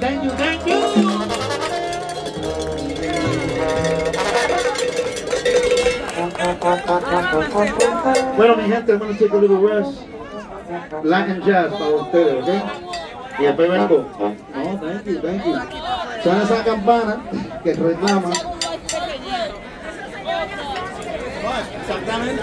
Thank you, thank you. Bueno, mi gente, a take a little rest. Latin jazz para ustedes, ¿ok? Y después vengo. No, thank you, thank you. Suena esa campana que reclama. Exactamente.